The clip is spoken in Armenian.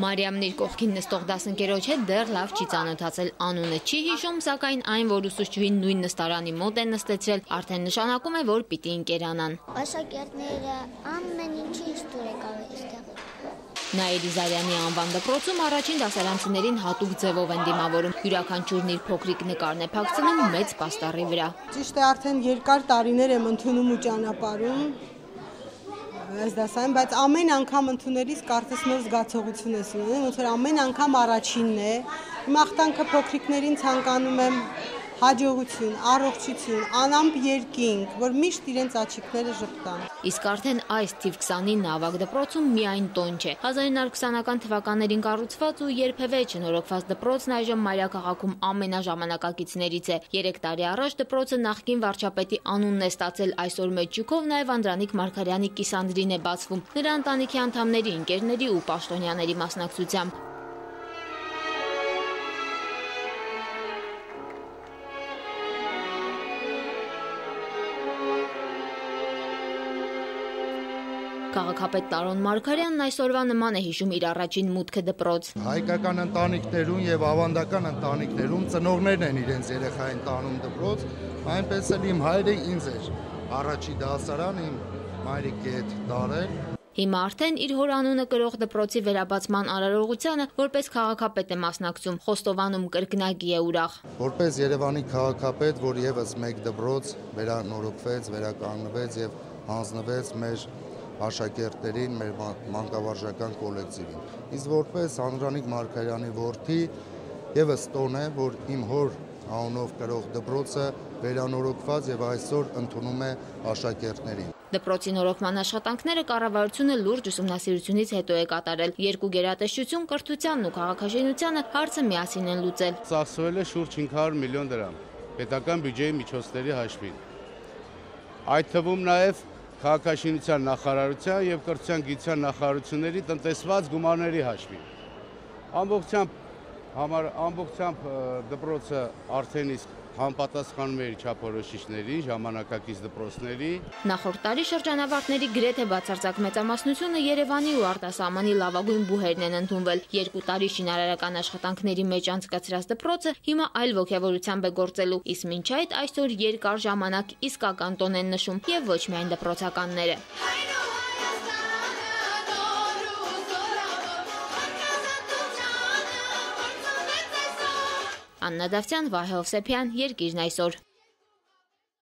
Մարիամն իր կողքին նստող դասընկերոջ հետ դեռ լավ չի ծանոթացել, անունը չի հիշում, սակայն այն, որ ուսուցչուհին նույն նստարանի մոտ է նստեցրել, արդեն նշանակում է, որ պիտի ընկերանան։ Աշակերտները ամեն ինչից դուր եկավ այստեղ։ Նաիրի Զարյանի անվան դպրոցում առաջին դասարանցիներին հատուկ ձևով են դիմավորում։ Յուրաքանչյուրն իր փոքրիկ նկարն է փակցնում մեծ պաստառի վրա։ Ճիշտ է արդեն երկար տարիներ եմ ընդունում ու ճանապարհում այս դասային, բայց ամեն անգամ ընդունելիս կարծես նոր զգացողություն ես ունենում, ոնց որ ամեն անգամ առաջինն է։ Իմ ախտանքը փոքրիկներին ցանկանում եմ հաջողություն, առողջություն, անամպ երկինք, որ միշտ իրենց աչիկները ժպտան։ Իսկ արդեն այս թիվ 29 ավագ դպրոցում միայն տոն չէ։ 1920-ական թվականներին կառուցված ու երբևէ չնորոգված դպրոցն այժմ Մարիաքաղաքում ամենաժամանակակիցներից է։ 3 տարի առաջ դպրոցը նախկին վարչապետի անունն է ստացել այսօր մեջուկով նաև Անդրանիկ Մարգարյանի կիսանդրին է բացվում։ Նրա ընտանիքի անդամների, ընկերների ու պաշտոնյաների մասնակցությամբ։ Քաղաքապետ Տարոն Մարգարյանն այսօրվա նման է հիշում իր առաջին մուտքը դպրոց։ Հայկական ընտանիքներուն եւ ավանդական ընտանիքներում ծնողներն են իրենց երեխային տանում դպրոց, այնպես էլ իմ հայրը ինձ էր առաջի դասարան իմ մայրիկի հետ տարել Հիմա արդեն իր հոր անունը կրող դպրոցի վերաբացման արարողությանը որպես քաղաքապետ է մասնակցում, Խոստովանում կրկնակի է ուրախ։ Որպես Երևանի քաղաքապետ, որ եւս մեկ դպրոց վերանորոգվեց, վերականգնվեց եւ հանձնվեց մեր աշակերտներին, մեր մանկավարժական կոլեկտիվին։ Իսկ որպես Անդրանիկ Մարկարյանի որդի եւս տոն է, որ իմ հոր անունով կրող դպրոցը վերանորոգված եւ այսօր ընդունում է աշակերտներին։ Դպրոցի նորոգման աշխատանքները կառավարությունը լուրջ ուսումնասիրությունից հետո է կատարել։ Երկու գերատեսչություն կրթությանն ու քաղաքաշինությանը հարցը միասին են լուծել։ Ծախսվել է շուրջ 500 միլիոն դրամ պետական բյուջեի միջոցների հաշվին։ Այդ թվում նաև քաղաքաշինության նախարարության եւ կրթության գիտության նախարարությունների տնտեսված գումարների հաշվին։ Ամբողջությամբ համար ամբողջությամբ դպրոցը արդեն իսկ համապատասխանում է իր չափորոշիչների, ժամանակակից դպրոցների։ Նախորդ տարի շրջանավարտների գրեթե բացարձակ մեծամասնությունը Երևանի ու արտասահմանի լավագույն բուհերն են ընդունվել։ Երկու տարի շինարարական աշխատանքների մեջ անցկացրած դպրոցը հիմա այլ ողջավորությամբ է գործելու, իսկ մինչ այդ այսօր երկար ժամանակ իսկական տոն են նշում եւ ոչ միայն դպրոցականները։ Աննա Դավթյան, Վահե Հովսեփյան, Երկիրն այսօր։